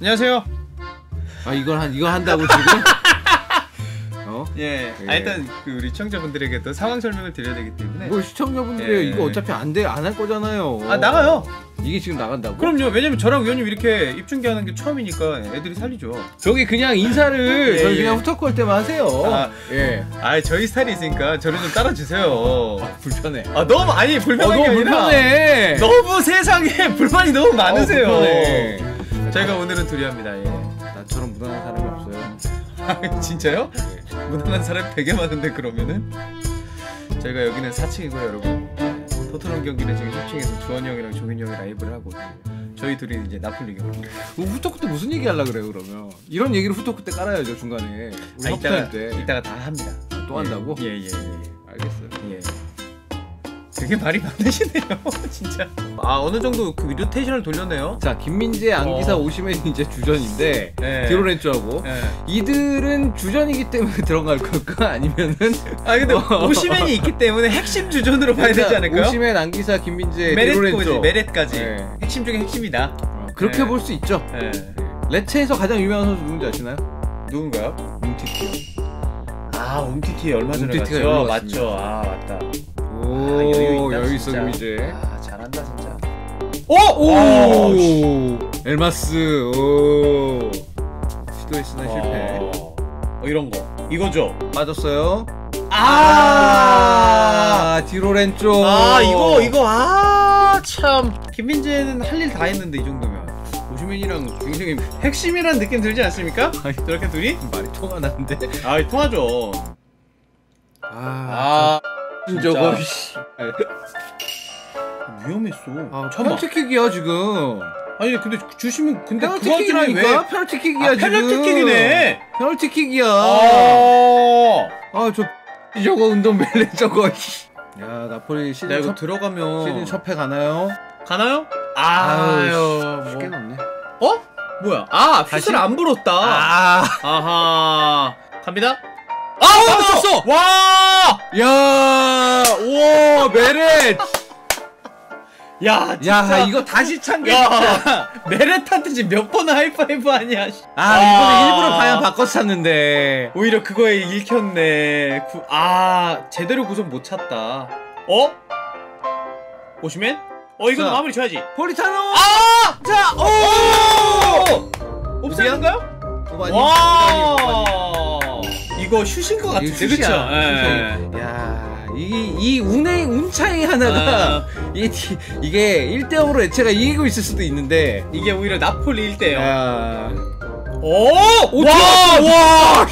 안녕하세요. 아 이걸 한 이거 한다고 지금? 어? 예. 예. 아, 일단 그 우리 청자분들에게도 상황 설명을 드려야 되기 때문에. 뭐 시청자분들이 예. 이거 어차피 안 돼 안 할 거잖아요. 아 나가요. 이게 지금 나간다고? 그럼요. 왜냐면 저랑 위원님 이렇게 입중계하는 게 처음이니까 애들이 살리죠. 저기 그냥 인사를 예, 저희 예. 그냥 후터콜 때만 하세요. 아. 예. 아 저희 스타일이 있으니까 저를 좀 따라주세요. 아, 불편해. 아 너무 아니 어, 불편한 너무 게 아니라 불편해. 너무 세상에 불만이 너무 많으세요. 어. 저희가 오늘은 둘이 합니다. 예. 나처럼 무난한 사람이 없어요. 아, 진짜요? 예. 무난한 사람 되게 많은데 그러면은 저희가 여기는 4층이고요 여러분 토트넘 경기는 지금 10층에서 주원이 형이랑 종윤이 형이 라이브를 하고 저희 둘이 이제 나폴리 경기 뭐 후토크 때 무슨 얘기 하려 그래요 그러면? 이런 얘기를 후토크 때 깔아야죠 중간에. 우리 아, 이따가, 때. 이따가 다 합니다 또 한다고? 예예예 예, 알겠어요. 예, 예. 되게 말이 많으시네요 진짜 아 어느 정도 그 로테이션을 돌렸네요 자 김민재 안기사 어. 오시면 이제 주전인데 예. 디로렌츠하고 예. 이들은 주전이기 때문에 들어갈 걸까 아니면은 아 근데 오시맨이 있기 때문에 핵심 주전으로 봐야 되지 않을까요? 오시면 안기사 김민재 디로렌츠 메렛까지 네. 핵심 중에 핵심이다 어, 그렇게 네. 볼수 있죠. 예. 레체에서 가장 유명한 선수 누군지 아시나요? 누군가요? 뭉티티요. 아 옴티티 얼마 전에 갔죠? 맞죠? 아 맞다. 오 아, 여유 있어. 김민재. 아 잘한다 진짜. 오! 오 씨. 엘마스 오 시도했으나 실패. 어, 어, 이런 거 이거죠. 빠졌어요. 아, 아 디로렌조. 아 이거 이거 아 참 김민재는 할 일 다 했는데 이 정도면 오시면이랑 굉장히 핵심이란 느낌 들지 않습니까? 저렇게 둘이? 말이 통하는데. 아 통하죠. 아, 아 저거. 진짜. 씨. 위험했어. 아. 페널티킥이야 지금. 아니 근데 주시면 근데 페널티킥이라니까? 왜? 페널티킥이야 아, 지금. 페널티킥이네. 페널티킥이야. 아. 아저 저거 운동벨레 저거. 씨. 야 나폴리 시즌 나 이거 첫 들어가면 시즌 첫패 가나요? 가나요? 아유, 쉽게 뭐. 넣네. 어? 뭐야? 아? 핏을 안 불었다. 아, 아하. 갑니다. 아, 넣었어! 와! 야, 오 메렛. 야, 진짜. 야 이거 다시. 야, 메레탄트 지금 몇 번 하이파이브 하냐. 씨. 아 이번에 일부러 방향 바꿔 찼는데. 오히려 그거에 읽혔네. 구, 아, 제대로 구성 못 찼다. 어? 오시면? 어, 이거는 자. 마무리 줘야지. 폴리타노. 아! 자, 오! 옵사이드인가요? 어, 많이- 와! 이거 슛인 것 같은데, 그쵸? 예. 슛이. 야, 이, 이 운의 운 차이 하나가 아. 이, 이게 1대 0으로 애체가 이기고 있을 수도 있는데. 이게 오히려 나폴리 1대요. 야, 오! 오, 와! 와!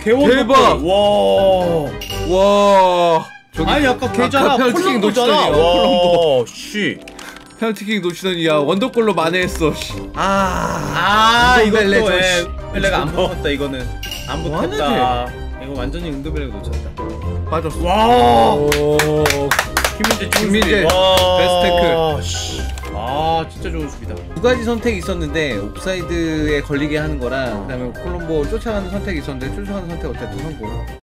개원 대박! 와! 와, 저기 아니 아까 걔잖아. 놓치더니 어, 콜롬보. 와, 씨. 페널티킥 놓치더니 야 원더골로 만회했어. 씨. 아, 아, 왜 씨. 벨레가 안 저거. 붙었다 이거는. 안뭐 붙었다. 이거 완전히 응도벨레가 놓쳤다. 빠졌어. 와! 오, 김민재 김민재, 베스트 씨. 아, 진짜 좋은 수비다. 두 가지 선택이 있었는데 옵사이드에 걸리게 하는 거랑 그 다음에 콜롬보 쫓아가는 선택이 있었는데 쫓아가는 선택 어쨌든 성공.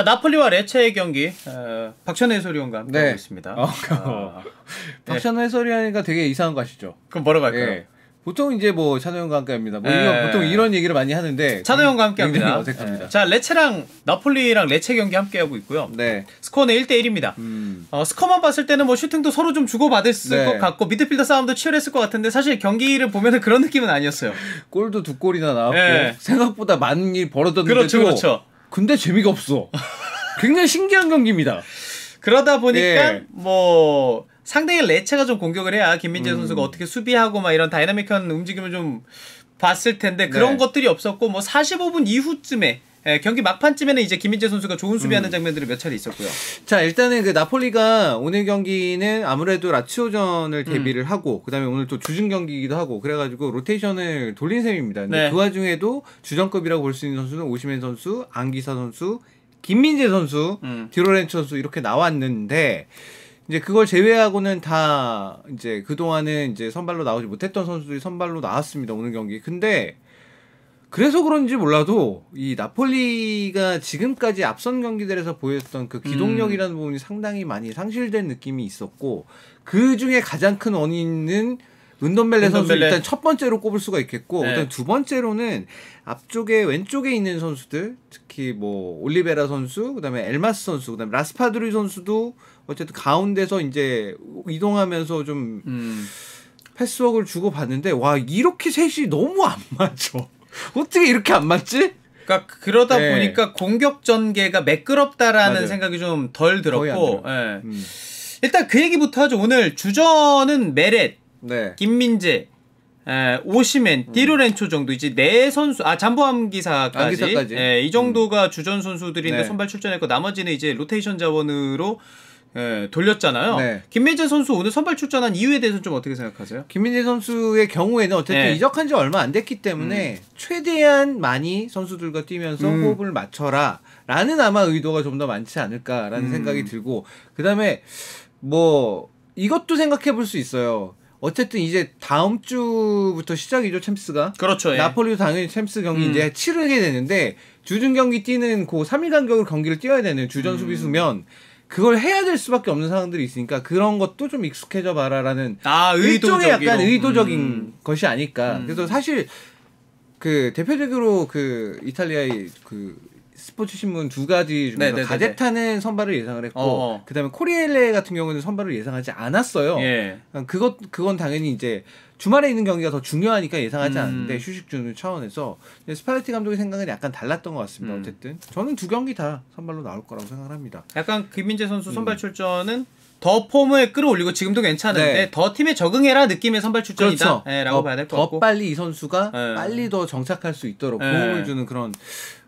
자, 나폴리와 레체의 경기. 어, 박찬혜 해설위원과 함께 네. 하고 있습니다. 어, 아, 박찬호 해설위원 하니까 되게 이상한 거 아시죠? 그럼 뭐라고 할까요? 예. 보통 이제 뭐 찬호 형과 함께 합니다. 뭐 예. 이거 보통 이런 얘기를 많이 하는데 찬호 형과 함께 굉장히 합니다. 어색합니다. 예. 자, 레체랑 나폴리랑 레체 경기 함께 하고 있고요. 네. 스코어는 1대 1입니다. 음. 어, 스코어만 봤을 때는 뭐 슈팅도 서로 좀 주고 받았을 네. 것 같고 미드필더 싸움도 치열했을 것 같은데 사실 경기를 보면은 그런 느낌은 아니었어요. 골도 두 골이나 나왔고 예. 생각보다 많은 일 벌어졌는데도 그렇죠, 그렇죠. 근데 재미가 없어. 굉장히 신기한 경기입니다. 그러다 보니까 예. 뭐 상대의 레체가 좀 공격을 해야 김민재 음. 선수가 어떻게 수비하고 막 이런 다이나믹한 움직임을 좀 봤을 텐데 그런 네. 것들이 없었고 뭐 45분 이후쯤에 예, 경기 막판쯤에는 이제 김민재 선수가 좋은 수비하는 음. 장면들이 몇 차례 있었고요. 자 일단은 그 나폴리가 오늘 경기는 아무래도 라치오전을 음. 데뷔를 하고 그다음에 오늘 또 주중 경기이기도 하고 그래 가지고 로테이션을 돌린 셈입니다. 근데 네. 그 와중에도 주전급이라고 볼 수 있는 선수는 오시멘 선수, 앙기사 선수, 김민재 선수, 음. 디로렌츠 선수 이렇게 나왔는데 이제 그걸 제외하고는 다 이제 그 동안은 이제 선발로 나오지 못했던 선수들이 선발로 나왔습니다 오늘 경기. 근데 그래서 그런지 몰라도 이 나폴리가 지금까지 앞선 경기들에서 보였던 그 기동력이라는 부분이 상당히 많이 상실된 느낌이 있었고 그 중에 가장 큰 원인은 은돈벨레 선수. 일단 첫 번째로 꼽을 수가 있겠고 네. 일단 두 번째로는 앞쪽에 왼쪽에 있는 선수들 특히 뭐 올리베라 선수 그다음에 엘마스 선수 그다음에 라스파드리 선수도 어쨌든 가운데서 이제 이동하면서 좀 음. 패스워크를 주고 봤는데 와 이렇게 셋이 너무 안 맞죠. 어떻게 이렇게 안 맞지? 그러니까 그러다 네. 보니까 공격 전개가 매끄럽다라는 맞아요. 생각이 좀 덜 들었고. 예. 음. 일단 그 얘기부터 하죠. 오늘 주전은 메렛, 네. 김민재, 에, 오시멘, 디로렌초 정도 이제 네 선수 아 잠보함 기사까지, 암기사까지. 예, 이 정도가 주전 선수들인데 네. 선발 출전했고 나머지는 이제 로테이션 자원으로 예, 돌렸잖아요. 네. 김민재 선수 오늘 선발 출전한 이유에 대해서는 좀 어떻게 생각하세요? 김민재 선수의 경우에는 어쨌든 네. 이적한 지 얼마 안 됐기 때문에 최대한 많이 선수들과 뛰면서 음. 호흡을 맞춰라 라는 아마 의도가 좀 더 많지 않을까라는 음. 생각이 들고 그 다음에 뭐 이것도 생각해 볼 수 있어요. 어쨌든 이제 다음 주부터 시작이죠 챔스가 그렇죠. 예. 나폴리도 당연히 챔스 경기 음. 이제 치르게 되는데 주중 경기 뛰는 그 3일 간격으로 경기를 뛰어야 되는 주전 음. 수비수면 그걸 해야 될 수밖에 없는 상황들이 있으니까 그런 것도 좀 익숙해져 봐라라는 아 일종의 약간 의도적인 음. 것이 아닐까. 음. 그래서 사실 그 대표적으로 그 이탈리아의 그 스포츠 신문 두 가지 중에서 네네네네. 가제타는 선발을 예상을 했고 어어. 그다음에 코리엘레 같은 경우는 선발을 예상하지 않았어요. 예. 그것 그건 당연히 이제 주말에 있는 경기가 더 중요하니까 예상하지 음. 않았는데 휴식 주는 차원에서 근데 스팔레티 감독의 생각은 약간 달랐던 것 같습니다. 음. 어쨌든 저는 두 경기 다 선발로 나올 거라고 생각을 합니다. 약간 김민재 선수 음. 선발 출전은 더 폼을 끌어올리고 지금도 괜찮은데 네. 더 팀에 적응해라 느낌의 선발 출전이다. 그렇죠. 예, 더, 봐야 될것더 같고. 빨리 이 선수가 네. 빨리 더 정착할 수 있도록 네. 도움을 주는 그런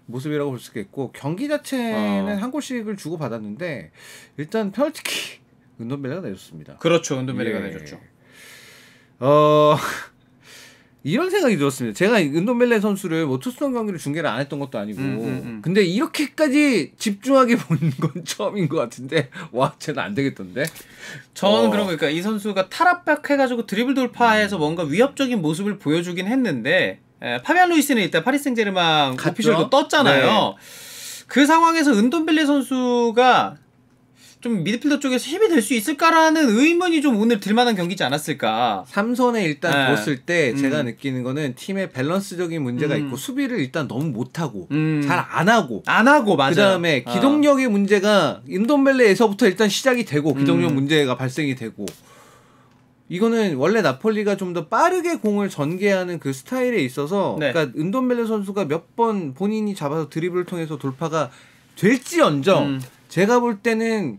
모습이라고 볼 수 있겠고 경기 자체는 어. 한 골씩을 주고 받았는데 일단 페널티킥 은돈벨레가 내줬습니다. 그렇죠. 은도메리가 예. 내줬죠. 어 이런 생각이 들었습니다. 제가 은돈벨레 선수를 뭐 투스톤 경기를 중계를 안 했던 것도 아니고, 음, 음, 음. 근데 이렇게까지 집중하게 본 건 처음인 것 같은데, 와, 쟤는 안 되겠던데. 저는 어. 그런 거니까 이 선수가 탈압박 해가지고 드리블 돌파해서 뭔가 위협적인 모습을 보여주긴 했는데 에, 파비안 루이스는 일단 파리 생제르맹 갔죠. 오피셜도 떴잖아요. 네. 그 상황에서 은돈벨레 선수가 좀 미드필더 쪽에서 힘이 될 수 있을까라는 의문이 좀 오늘 들만한 경기지 않았을까. 삼선에 일단 네. 뒀을 때 제가 음. 느끼는 거는 팀의 밸런스적인 문제가 음. 있고 수비를 일단 너무 못하고 음. 잘안 하고 안 하고 맞아요. 그 다음에 어. 기동력의 문제가 인돈벨레에서부터 일단 시작이 되고 기동력 음. 문제가 발생이 되고 이거는 원래 나폴리가 좀 더 빠르게 공을 전개하는 그 스타일에 있어서 네. 그러니까 은돈벨레 선수가 몇 번 본인이 잡아서 드리블을 통해서 돌파가 될지언정 음. 제가 볼 때는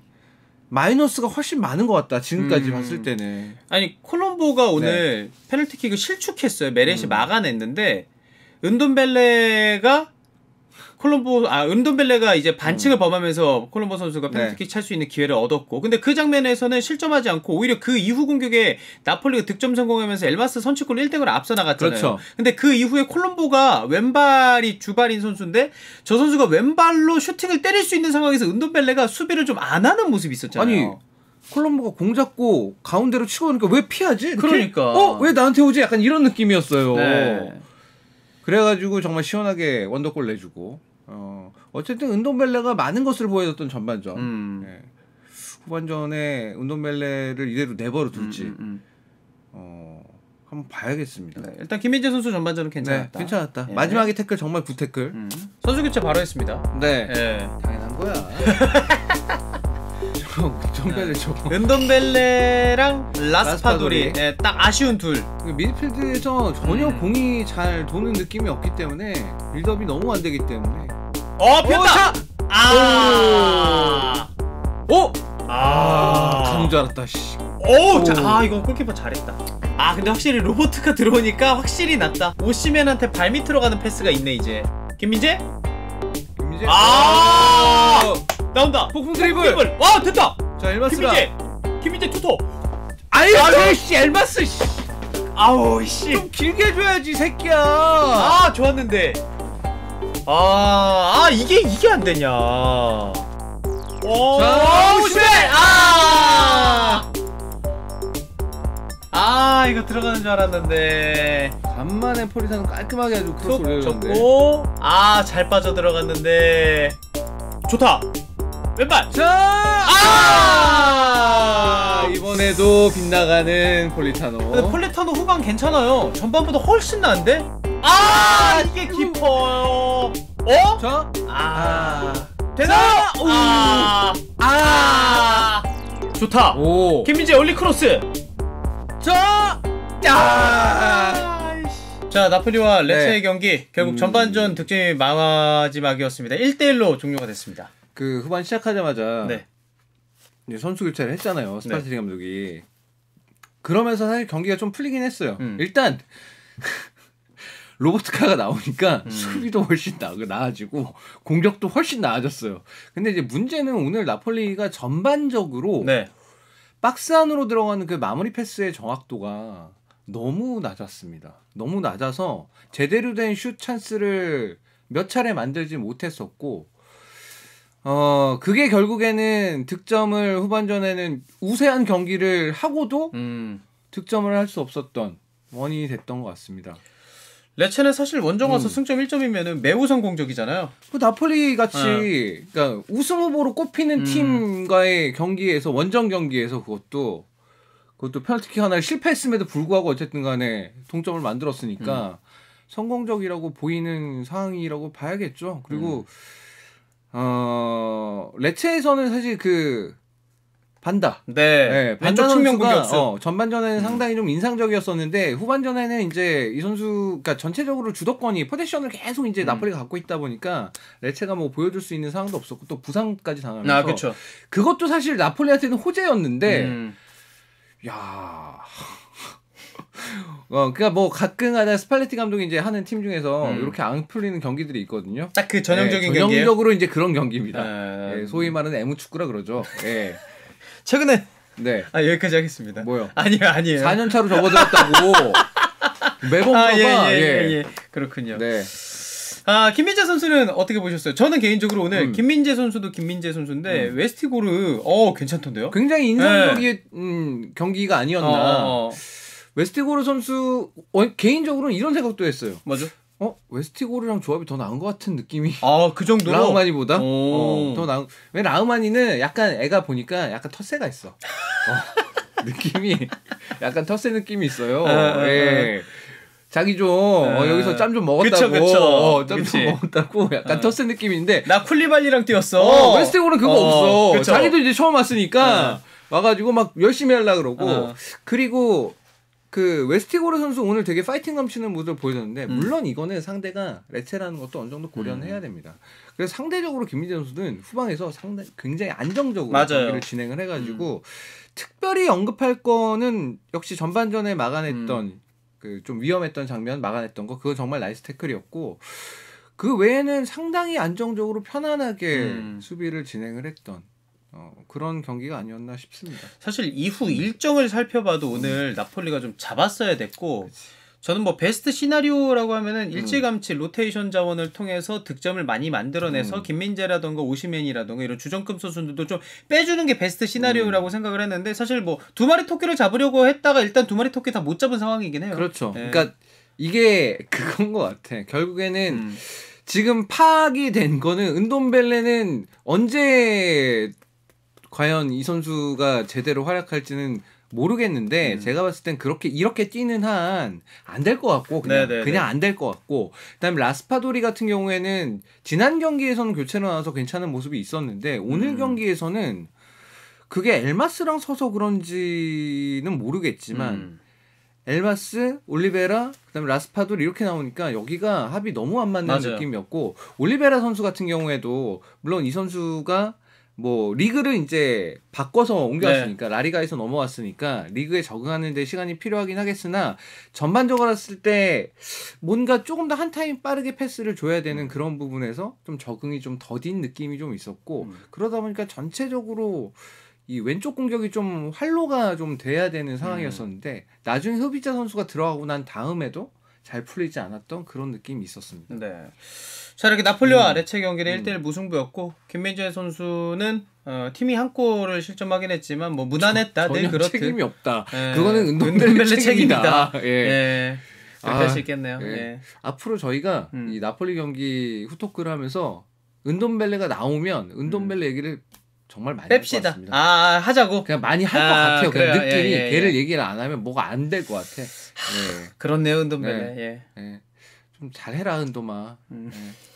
마이너스가 훨씬 많은 것 같다 지금까지 음. 봤을 때는 아니 콜롬보가 오늘 페널티킥을 실축했어요. 메렛이 음. 막아냈는데 은돈벨레가 콜롬보 아 은돈벨레가 이제 반칙을 범하면서 콜롬보 선수가 음. 네. 페널티킥 찰수 있는 기회를 얻었고 근데 그 장면에서는 실점하지 않고 오히려 그 이후 공격에 나폴리가 득점 성공하면서 엘마스 선취골 1등으로 앞서 나갔잖아요. 그렇죠. 근데 그 이후에 콜롬보가 왼발이 주발인 선수인데 저 선수가 왼발로 슈팅을 때릴 수 있는 상황에서 은돈벨레가 수비를 좀 안 하는 모습이 있었잖아요. 아니 콜롬보가 공 잡고 가운데로 치고 오니까 왜 피하지? 그러니까. 어? 왜 나한테 오지? 약간 이런 느낌이었어요. 네. 그래가지고 정말 시원하게 원더골 내주고 어, 어쨌든 은돈벨레가 많은 것을 보여줬던 전반전 음. 네. 후반전에 은돈벨레를 이대로 내버려 둘지 음, 음, 어, 한번 봐야겠습니다. 음. 네, 일단 김민재 선수 전반전은 네, 괜찮았다. 괜찮았다. 예. 마지막에 태클 정말 굿태클. 음. 선수 교체 바로 했습니다. 네. 예. 당연한 거야. 은돔벨레 저거. 은돔벨레랑 라스파도리, 라스파도리. 네, 딱 아쉬운 둘. 그 미드필드에서 전혀 음. 공이 잘 도는 느낌이 없기 때문에 빌드업이 너무 안 되기 때문에 어, 피었다. 아. 오! 아. 가는 줄 알았다 씨. 오, 자, 오. 아 이거 골키퍼 잘했다. 아 근데 확실히 로보트카가 들어오니까 확실히 낫다. 오시멘한테 발 밑으로 가는 패스가 있네 이제. 김민재? 김민재 아 나온다. 폭풍 드리블. 와 됐다. 자 엘마스가 김민재. 김민재 투토. 아이 아유. 씨 엘마스 씨. 아우 씨. 좀 길게 해줘야지 새끼야 아 좋았는데. 아, 아 이게 이게 안 되냐. 오, 자, 오시멘. 아. 아 이거 들어가는 줄 알았는데. 간만에 폴리타노 깔끔하게 아주 크로스 툭 올려줬는데. 아 잘 빠져 들어갔는데 좋다 왼발 자! 아! 이번에도 빗나가는 폴리타노. 근데 폴리타노 후반 괜찮아요 전반보다 훨씬 나은데 아 이게 깊어요 어? 자, 아 아, 되나? 아, 아, 좋다. 오, 김민재 얼리 크로스. 자, 야, 자 나폴리와 레체의 네. 경기 결국 음. 전반전 득점이 마지막이었습니다. 1대1로 종료가 됐습니다. 그 후반 시작하자마자 네. 선수 교체를 했잖아요. 스팔레티 감독이. 그러면서 사실 경기가 좀 풀리긴 했어요. 음. 일단 로보트카가 나오니까 음. 수비도 훨씬 나, 나아지고 공격도 훨씬 나아졌어요. 근데 이제 문제는 오늘 나폴리가 전반적으로 네. 박스 안으로 들어가는 그 마무리 패스의 정확도가 너무 낮았습니다. 너무 낮아서 제대로 된 슛 찬스를 몇 차례 만들지 못했었고, 어, 그게 결국에는 득점을 후반전에는 우세한 경기를 하고도 음. 득점을 할 수 없었던 원인이 됐던 것 같습니다. 레체는 사실 원정 와서 음. 승점 1점이면 매우 성공적이잖아요. 그 나폴리 같이 그러니까 우승 후보로 꼽히는 음. 팀과의 경기에서 원정 경기에서 그것도 그것도 페널티킥 하나를 실패했음에도 불구하고 어쨌든 간에 동점을 만들었으니까 성공적이라고 보이는 상황이라고 봐야겠죠. 그리고 어 레체에서는 사실 그 반다 네. 네, 반다 측면 선수가 공격수. 어, 전반전에는 상당히 좀 인상적이었었는데 후반전에는 이제 이 선수 그러니까 전체적으로 주도권이 포지션을 계속 이제 음. 나폴리가 갖고 있다 보니까 레체가 뭐 보여줄 수 있는 상황도 없었고 또 부상까지 당하면서 아 그렇죠. 그것도 사실 나폴리한테는 호재였는데 음. 야. 어, 그니까 뭐 가끔가다 스팔레티 감독이 이제 하는 팀 중에서 음. 이렇게 안 풀리는 경기들이 있거든요. 딱 그 전형적인 네, 경기예요. 전형적으로 이제 그런 경기입니다. 네. 예, 소위 말하는 애무 축구라 그러죠. 예. 최근에 네. 아 여기까지 하겠습니다. 뭐요? 아니요 아니에요. 4년 차로 접어들었다고 매번 아, 물어봐. 예, 예, 예, 예. 그렇군요. 네. 아, 김민재 선수는 어떻게 보셨어요? 저는 개인적으로 오늘 음. 김민재 선수도 김민재 선수인데 웨스티고르 어 괜찮던데요? 굉장히 인상적인 음, 경기가 아니었나. 네. 어, 어. 외스티고르 선수 어, 개인적으로는 이런 생각도 했어요. 뭐죠? 어 외스티고르랑 조합이 더 나은 것 같은 느낌이. 아, 그 정도로 라흐마니보다 오. 어, 더 나은. 왜 라흐마니는 약간 애가 보니까 약간 텃세가 있어. 어, 느낌이 약간 텃세 느낌이 있어요. 아, 아, 예. 자기 좀 어, 아. 여기서 짬 좀 먹었다고, 그쵸, 그쵸. 어, 짬 그치. 좀 먹었다고 약간 아. 텃세 느낌인데 나 쿨리발리랑 뛰었어. 어, 외스티고르는 그거 어, 없어. 그쵸. 자기도 이제 처음 왔으니까 와가지고 막 열심히 하려 그러고 어. 그리고 그 외스티고르 선수 오늘 되게 파이팅 넘치는 모습을 보여줬는데 음. 물론 이거는 상대가 레체라는 것도 어느 정도 고려는 음. 해야 됩니다. 그래서 상대적으로 김민재 선수는 후방에서 상당히 굉장히 안정적으로 맞아요. 경기를 진행을 해가지고 특별히 언급할 거는 역시 전반전에 막아냈던 음. 그 좀 위험했던 장면 막아냈던 거 그거 정말 나이스 태클이었고 그 외에는 상당히 안정적으로 편안하게 음. 수비를 진행을 했던 어, 그런 경기가 아니었나 싶습니다. 사실 이후 일정을 살펴봐도 오늘 나폴리가 좀 잡았어야 됐고 저는 뭐 베스트 시나리오라고 하면은 일찌감치 로테이션 자원을 통해서 득점을 많이 만들어내서 음. 김민재라던가 오시맨이라던가 이런 주전급 선수들도 좀 빼주는 게 베스트 시나리오라고 생각을 했는데 사실 뭐 두 마리 토끼를 잡으려고 했다가 일단 두 마리 토끼 다 못 잡은 상황이긴 해요. 그렇죠. 네. 그러니까 이게 그건 것 같아. 결국에는 음. 지금 파악이 된 거는 은돔벨레는 언제 과연 이 선수가 제대로 활약할지는 모르겠는데 음. 제가 봤을 땐 그렇게 이렇게 뛰는 한 안 될 것 같고 그냥 네네네. 그냥 안 될 것 같고 그다음에 라스파도리 같은 경우에는 지난 경기에서는 교체로 나와서 괜찮은 모습이 있었는데 오늘 음. 경기에서는 그게 엘마스랑 서서 그런지는 모르겠지만 음. 엘마스, 올리베라, 그다음에 라스파돌 이렇게 나오니까 여기가 합이 너무 안 맞는 맞아요. 느낌이었고 올리베라 선수 같은 경우에도 물론 이 선수가 뭐 리그를 이제 바꿔서 옮겨왔으니까 네. 라리가에서 넘어왔으니까 리그에 적응하는 데 시간이 필요하긴 하겠으나 전반적으로 봤을 때 뭔가 조금 더 한 타임 빠르게 패스를 줘야 되는 그런 부분에서 좀 적응이 좀 더딘 느낌이 좀 있었고 음. 그러다 보니까 전체적으로 이 왼쪽 공격이 좀 활로가 좀 돼야 되는 상황이었었는데 나중에 흡입자 선수가 들어가고 난 다음에도 잘 풀리지 않았던 그런 느낌이 있었습니다. 네. 자 이렇게 나폴리와 음. 레체 경기는 1대1 무승부였고 김민재 선수는 어, 팀이 한 골을 실점하긴 했지만 뭐 무난했다. 늘 전혀 그렇듯. 책임이 없다. 예. 그거는 은돈벨레 은돈벨레 책임이다. 예. 예. 그렇게 아, 할수 있겠네요. 예. 예. 앞으로 저희가 음. 이 나폴리 경기 후토크를 하면서 은돔벨레가 나오면 은돔벨레 얘기를 정말 많이 뺍시다. 같습니다. 아 하자고. 그냥 많이 할것 아, 같아요. 그냥 그래요. 느낌이 예, 예, 걔를 예. 얘기를 안 하면 뭐가 안 될 것 같아. 예. 그렇네요, 은돔벨레. 예. 예. 좀 잘해라 은돔아. 음. 예.